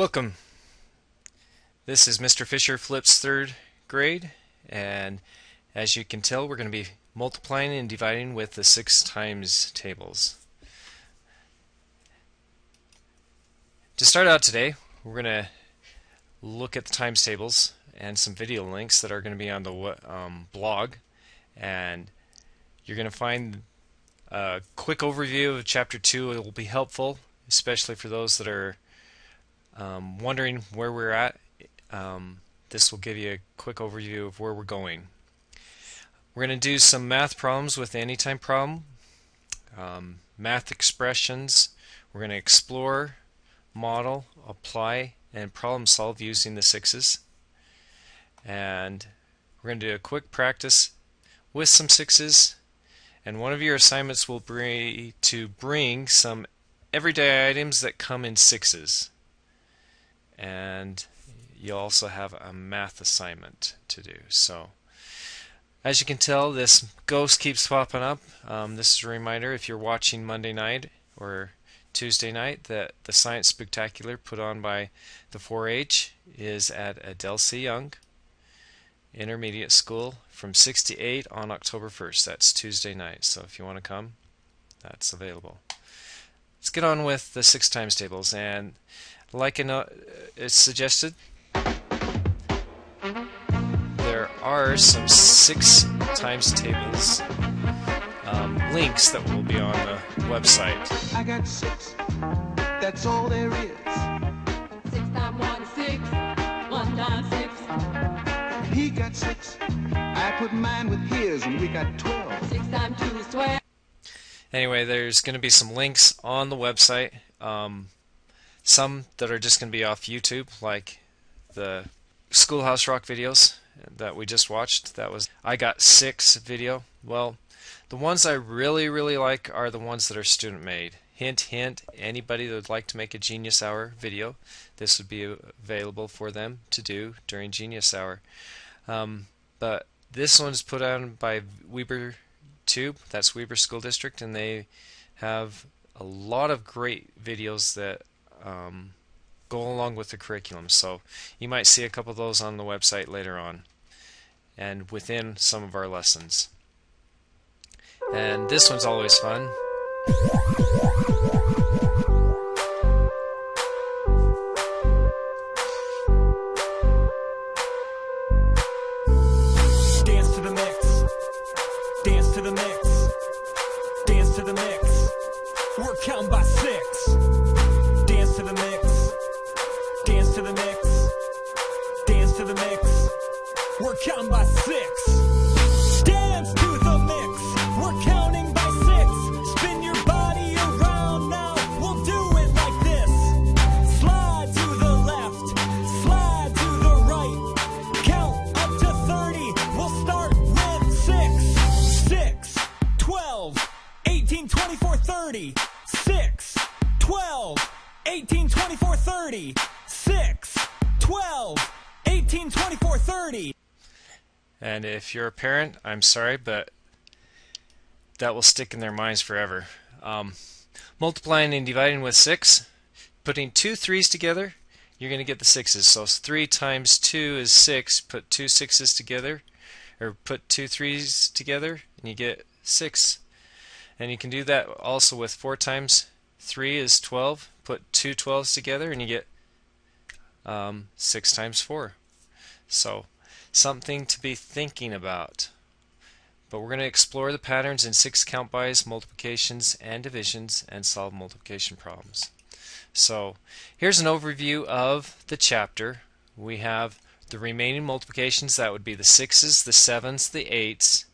Welcome. This is Mr. Fisher Flips third grade and as you can tell we're going to be multiplying and dividing with the 6 times tables. To start out today we're going to look at the times tables and some video links that are going to be on the um, blog and you're going to find a quick overview of chapter 2 it will be helpful especially for those that are um, wondering where we're at, um, this will give you a quick overview of where we're going. We're going to do some math problems with the anytime problem, um, math expressions. We're going to explore, model, apply, and problem solve using the sixes. And we're going to do a quick practice with some sixes. And one of your assignments will be to bring some everyday items that come in sixes and you also have a math assignment to do. So as you can tell this ghost keeps popping up. Um, this is a reminder if you're watching Monday night or Tuesday night that the Science Spectacular put on by the 4-H is at Adele C. Young Intermediate School from 6 to 8 on October 1st. That's Tuesday night. So if you want to come, that's available. Let's get on with the six times tables and like in a, it's suggested, there are some six times tables um, links that will be on the website. I got six. That's all there is. Six times one six. One times six. He got six. I put mine with his, and we got twelve. Six times two is twelve. Anyway, there's going to be some links on the website. Um, some that are just going to be off YouTube, like the Schoolhouse Rock videos that we just watched. That was I Got Six video. Well, the ones I really, really like are the ones that are student made. Hint, hint, anybody that would like to make a Genius Hour video, this would be available for them to do during Genius Hour. Um, but this one's put on by Weber Tube, that's Weber School District, and they have a lot of great videos that um, go along with the curriculum. So you might see a couple of those on the website later on and within some of our lessons. And this one's always fun. If you're a parent, I'm sorry, but that will stick in their minds forever. Um, multiplying and dividing with 6, putting two threes together, you're going to get the sixes. So 3 times 2 is 6. Put two sixes together, or put two threes together, and you get 6. And you can do that also with 4 times 3 is 12. Put two 12s together, and you get um, 6 times 4. So something to be thinking about. But we're going to explore the patterns in six count bys, multiplications, and divisions, and solve multiplication problems. So here's an overview of the chapter. We have the remaining multiplications, that would be the sixes, the sevens, the eights,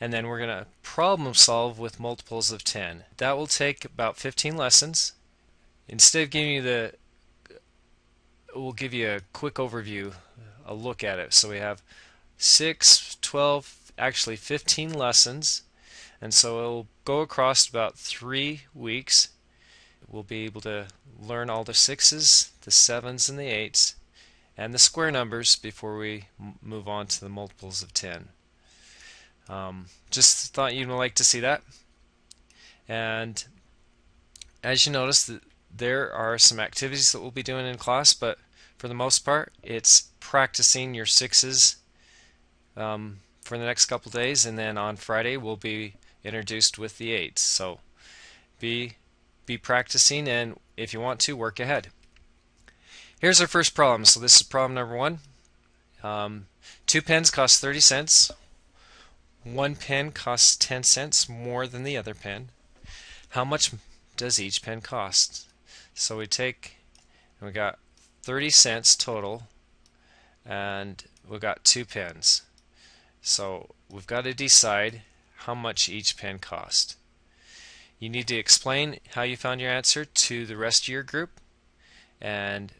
and then we're going to problem solve with multiples of 10. That will take about 15 lessons. Instead of giving you the, we'll give you a quick overview, a look at it. So we have 6, 12, actually 15 lessons, and so it'll go across about three weeks. We'll be able to learn all the sixes, the sevens, and the eights, and the square numbers before we move on to the multiples of 10. Um, just thought you'd like to see that. And as you notice, there are some activities that we'll be doing in class, but for the most part, it's practicing your sixes um, for the next couple days, and then on Friday we'll be introduced with the eights. So be be practicing, and if you want to, work ahead. Here's our first problem. So this is problem number one. Um, two pens cost 30 cents. One pen costs 10 cents more than the other pen. How much does each pen cost? So we take, and we got 30 cents total, and we got two pens. So we've got to decide how much each pen cost. You need to explain how you found your answer to the rest of your group and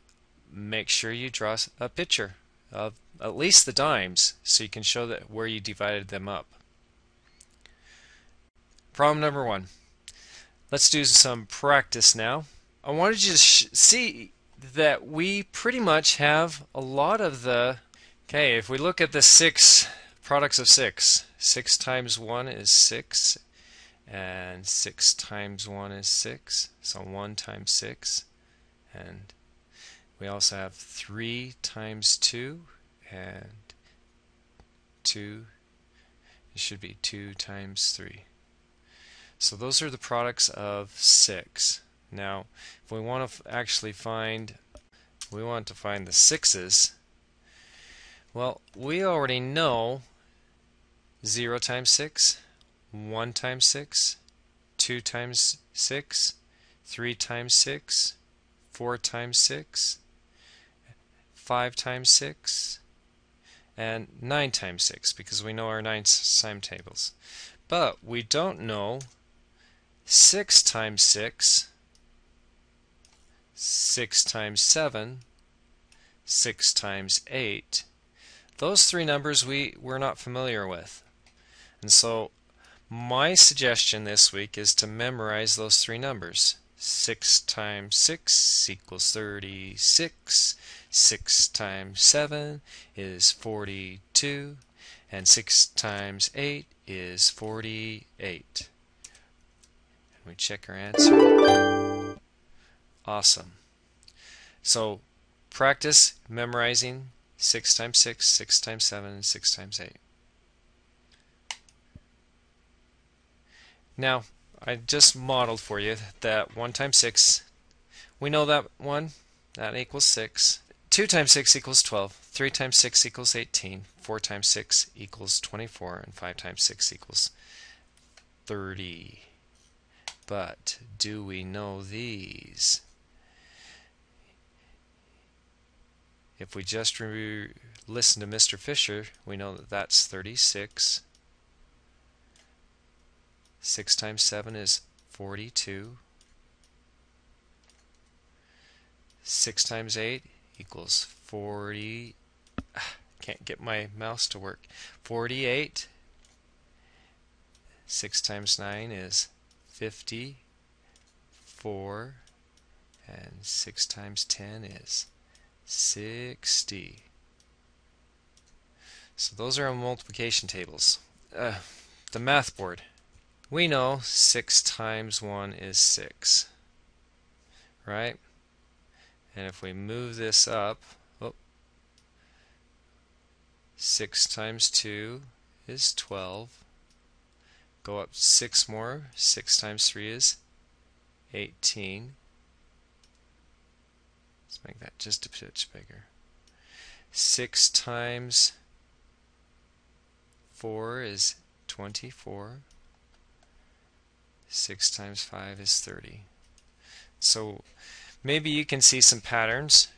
make sure you draw a picture of at least the dimes so you can show that where you divided them up. Problem number one. Let's do some practice now. I wanted you to see that we pretty much have a lot of the okay if we look at the six products of six six times one is six and six times one is six so one times six and we also have three times two and two it should be two times three. So those are the products of six now, if we want to actually find, we want to find the sixes, well, we already know 0 times 6, 1 times 6, 2 times 6, 3 times 6, 4 times 6, 5 times 6, and 9 times 6 because we know our 9 time tables. But we don't know 6 times 6 6 times 7, 6 times 8. Those three numbers we, we're not familiar with. And so my suggestion this week is to memorize those three numbers. 6 times 6 equals 36. 6 times 7 is 42. And 6 times 8 is 48. And we check our answer. Awesome. So practice memorizing 6 times 6, 6 times 7, and 6 times 8. Now, I just modeled for you that 1 times 6, we know that 1, that equals 6. 2 times 6 equals 12, 3 times 6 equals 18, 4 times 6 equals 24, and 5 times 6 equals 30. But do we know these? If we just listen to Mr. Fisher, we know that that's 36. 6 times 7 is 42. 6 times 8 equals 40. Ah, can't get my mouse to work. 48. 6 times 9 is 54. And 6 times 10 is 60. So those are our multiplication tables. Uh, the math board. We know 6 times 1 is 6. Right? And if we move this up, oh, 6 times 2 is 12. Go up 6 more. 6 times 3 is 18. Let's make that just a bit bigger. 6 times 4 is 24. 6 times 5 is 30. So maybe you can see some patterns.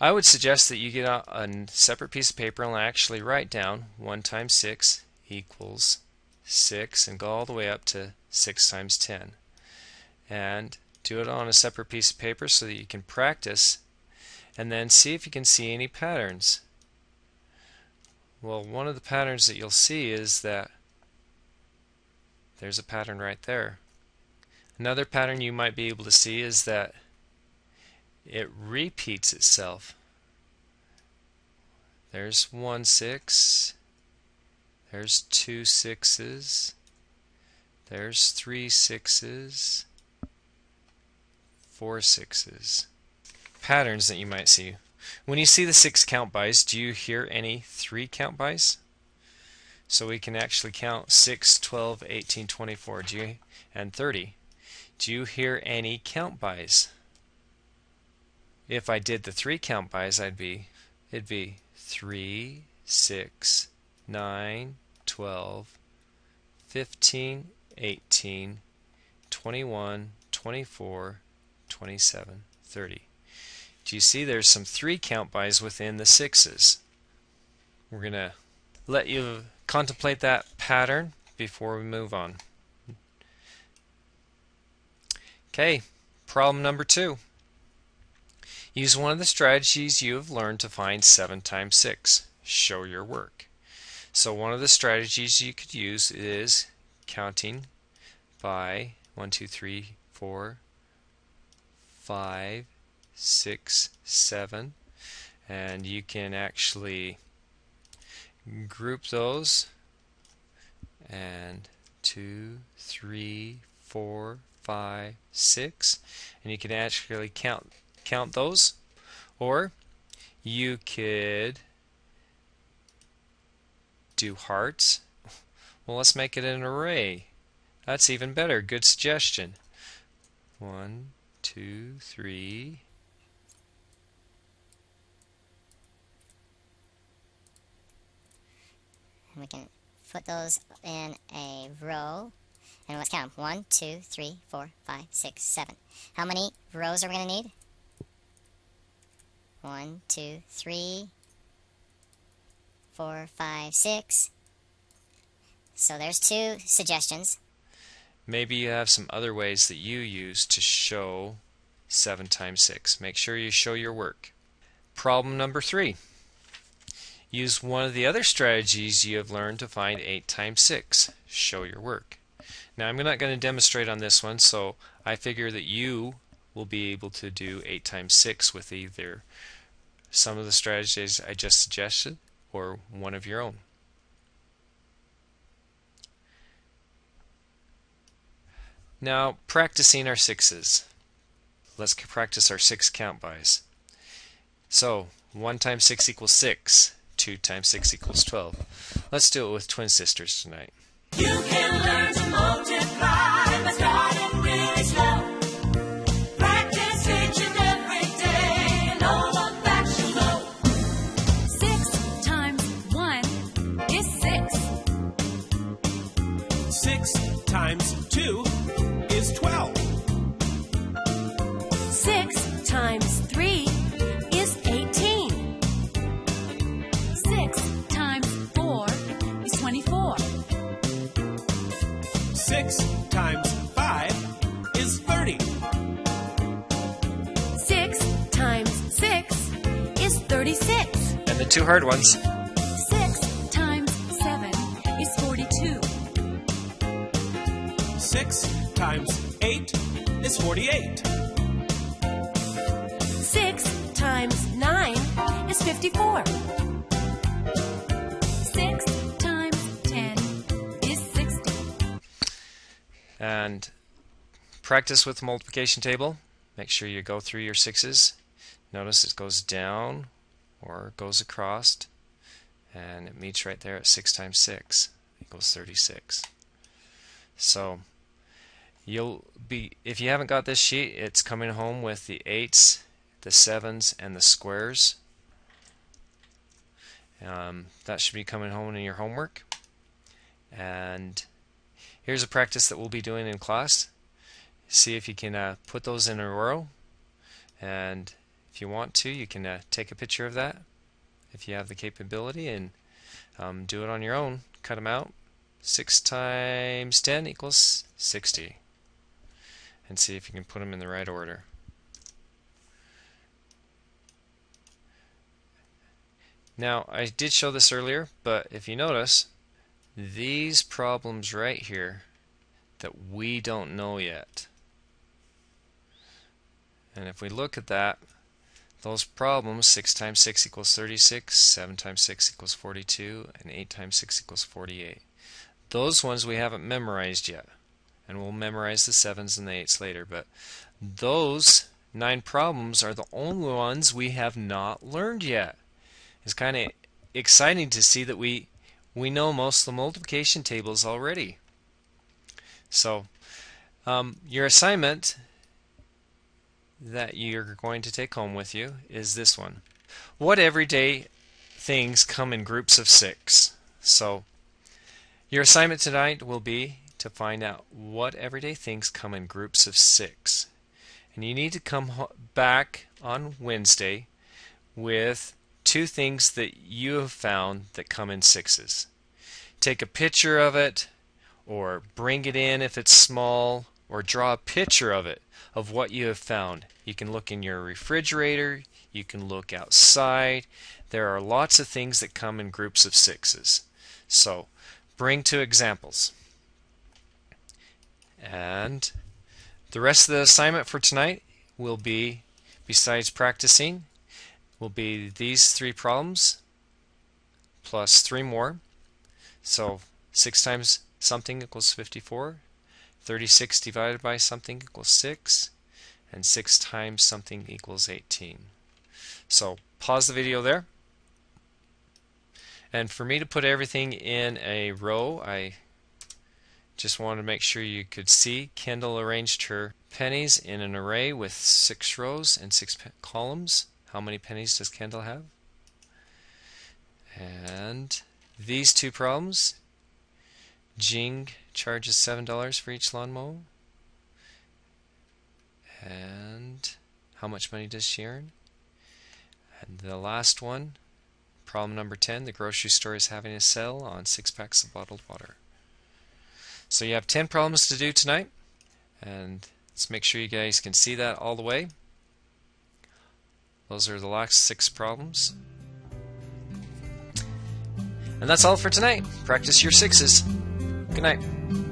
I would suggest that you get a, a separate piece of paper and actually write down 1 times 6 equals 6 and go all the way up to 6 times 10. And do it on a separate piece of paper so that you can practice and then see if you can see any patterns. Well, one of the patterns that you'll see is that there's a pattern right there. Another pattern you might be able to see is that it repeats itself. There's one six, there's two sixes, there's three sixes, four sixes. Patterns that you might see. When you see the six count bys, do you hear any three count bys? So we can actually count 6, 12, 18, 24, do you, and 30. Do you hear any count bys? If I did the three count bys, I'd be, it'd be 3, 6, 9, 12, 15, 18, 21, 24, 27, 30. Do you see there's some three count bys within the sixes? We're going to let you contemplate that pattern before we move on. Okay, problem number two. Use one of the strategies you have learned to find 7 times 6. Show your work. So one of the strategies you could use is counting by 1, 2, 3, 4, 5, 6, 7. And you can actually group those and 2, 3, 4, 5, 6. And you can actually count count those. Or you could do hearts. Well, let's make it an array. That's even better. Good suggestion. One, two, three. We can put those in a row. And let's count them. One, two, three, four, five, six, seven. How many rows are we going to need? One, two, three, four, five, six. So there's two suggestions. Maybe you have some other ways that you use to show 7 times 6. Make sure you show your work. Problem number 3. Use one of the other strategies you have learned to find 8 times 6. Show your work. Now I'm not going to demonstrate on this one, so I figure that you will be able to do 8 times 6 with either some of the strategies I just suggested or one of your own. Now, practicing our sixes. Let's practice our six count bys. So, 1 times 6 equals 6. 2 times 6 equals 12. Let's do it with twin sisters tonight. Two hard ones. Six times seven is forty-two. Six times eight is forty-eight. Six times nine is fifty-four. Six times ten is sixty. And practice with the multiplication table. Make sure you go through your sixes. Notice it goes down or goes across and it meets right there at 6 times 6 equals 36. So you'll be if you haven't got this sheet it's coming home with the 8s, the 7s and the squares. Um, that should be coming home in your homework. And Here's a practice that we'll be doing in class. See if you can uh, put those in a row. And if you want to, you can uh, take a picture of that if you have the capability and um, do it on your own. Cut them out. 6 times 10 equals 60. And see if you can put them in the right order. Now, I did show this earlier, but if you notice, these problems right here that we don't know yet. And if we look at that, those problems, 6 times 6 equals 36, 7 times 6 equals 42, and 8 times 6 equals 48. Those ones we haven't memorized yet. And we'll memorize the 7s and the 8s later, but those nine problems are the only ones we have not learned yet. It's kind of exciting to see that we we know most of the multiplication tables already. So um, your assignment that you're going to take home with you is this one. What everyday things come in groups of six? So your assignment tonight will be to find out what everyday things come in groups of six. And you need to come back on Wednesday with two things that you have found that come in sixes. Take a picture of it, or bring it in if it's small, or draw a picture of it, of what you have found. You can look in your refrigerator, you can look outside. There are lots of things that come in groups of sixes. So, bring two examples. And the rest of the assignment for tonight will be, besides practicing, will be these three problems plus three more. So 6 times something equals 54. 36 divided by something equals 6. And 6 times something equals 18. So pause the video there. And for me to put everything in a row, I just wanted to make sure you could see Kendall arranged her pennies in an array with six rows and six columns. How many pennies does Kendall have? And these two problems, Jing charges $7 for each lawn mow. And how much money does she earn? And the last one, problem number 10, the grocery store is having a sale on six packs of bottled water. So you have 10 problems to do tonight. And let's make sure you guys can see that all the way. Those are the last six problems. And that's all for tonight. Practice your sixes. Good night.